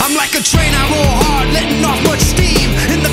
I'm like a train, I roll hard, letting off much steam. In the